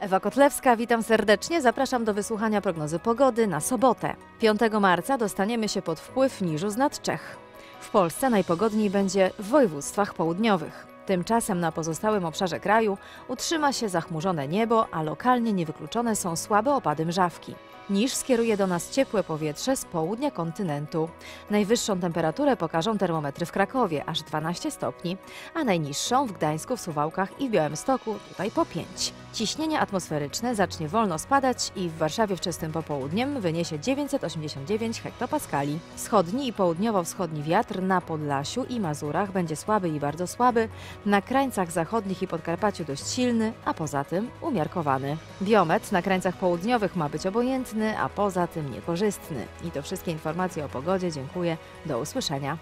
Ewa Kotlewska, witam serdecznie. Zapraszam do wysłuchania prognozy pogody na sobotę. 5 marca dostaniemy się pod wpływ niżu z nad Czech. W Polsce najpogodniej będzie w województwach południowych. Tymczasem na pozostałym obszarze kraju utrzyma się zachmurzone niebo, a lokalnie niewykluczone są słabe opady mrzawki. Niż skieruje do nas ciepłe powietrze z południa kontynentu. Najwyższą temperaturę pokażą termometry w Krakowie, aż 12 stopni, a najniższą w Gdańsku, w Suwałkach i w Białymstoku, tutaj po 5. Ciśnienie atmosferyczne zacznie wolno spadać i w Warszawie wczesnym popołudniem wyniesie 989 hektopaskali. Wschodni i południowo-wschodni wiatr na Podlasiu i Mazurach będzie słaby i bardzo słaby, na krańcach zachodnich i Podkarpaciu dość silny, a poza tym umiarkowany. Biometr na krańcach południowych ma być obojętny, a poza tym niekorzystny. I to wszystkie informacje o pogodzie. Dziękuję. Do usłyszenia.